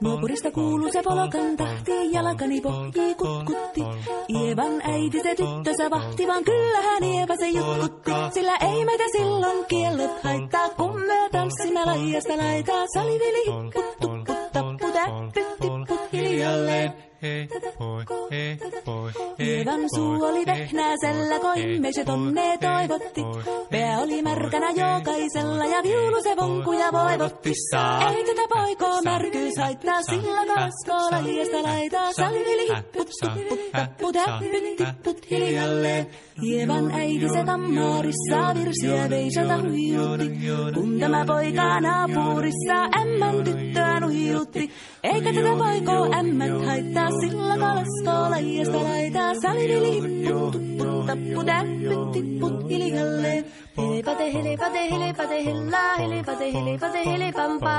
Nuopurista kuuluu se polokan tahti, jalkani pohjii kutkutti. Ievan äiti se tyttönsä vahti, vaan kyllähän Ieva se jutkutti. Sillä ei meitä silloin kiellot haittaa, kun me tanssimme laijasta laitaa. Salivili hipput, tupput, tapput, äppyt, tipput hiljalleen. hei, voi, hei, voi, Ievan suu oli vehnäisellä, koimme se tonne toivotti. Pää oli märkänä jokaisella ja viulu se vonkuja voivotti. Ei tätä poikoo märkyys haittaa, sillä kaskoo lajiasta laitaa. Salivili hipput, tupput, tapput, äppyt, tipput hiljalleen. Ievan äiti se kammarissa virsiä veisata huijutti. Kun tämä poika naapurissa ämmän tyttöä nuhijutti. Eikä tätä poikoo ämmät haittaa, sillä kalaskoo lajiasta laitaa. Salivili hipput, tupput, tapput, äppyt, tipput hiljalleen pate hele pate hele pate hella hele pate hele pate hele pampa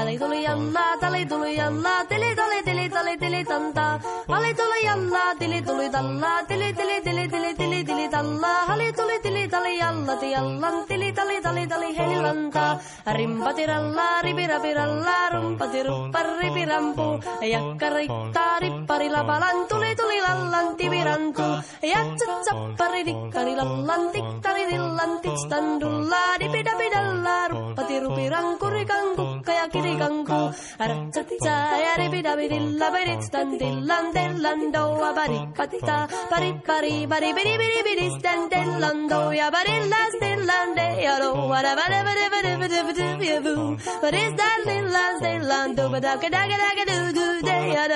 ale tuli, yalla tali, tuli, yalla tele tali, tele tali, tele tanta. Ale tuli, yalla tele tuli, dalla tele tele tele tele tele tele dalla ale tuli, tele tali, yalla te yalla tele tali, tali, tale hele lanta rimpa tiralla ribira piralla rumpa tiruppa ripirampu yakkaritta ripparilla palan tuli tuli lallanti virantu ja tsappari dikkari lallanti tari dillanti stan pandula di pida pida laru patiru pirangku rikanku kaya kiri kangku ara satita ya re pida pidi la pidi stan dilan dilan do abari patita pari pari pari pidi pidi pidi stan dilan do ya bari las dilan de ya do wara bari bari bari bari bari bari bari bari bari bari bari bari bari bari bari bari bari bari bari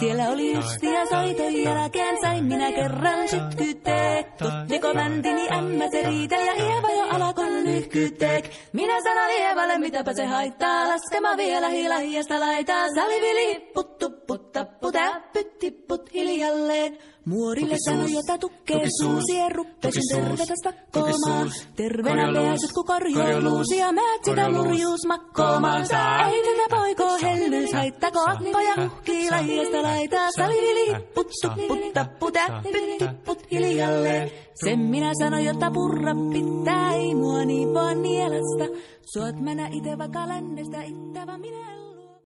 Siellä oli ystia soiton jälkeen, sain minä kerran sytkyteek. Tuttiko bändini ämmä se riitä ja Ieva jo alakon nyhkyteek. Minä sanoin Ievalle, mitäpä se haittaa, laskema vielä hilahiasta laitaa. Salivili hipput, tupput, tapput, äppyt, tipput hiljalleen. Muorille sanoi, jota tukkee suusi, ruppesin tervetä stakkoomaan. Terveenä pääset, kun korjoo ja määt sitä murjuus makkoomaan. Ei tätä poikoo hellyys, haittako akkoja huhkii lajiasta laitaa. Salivili hipput, tupput, tapput, äppyt, tipput hiljalleen. Sen minä sanoin, jota purra pitää, ei mua niin vaan nielasta. Suot mennä ite vaikka lännestä, ittävä minä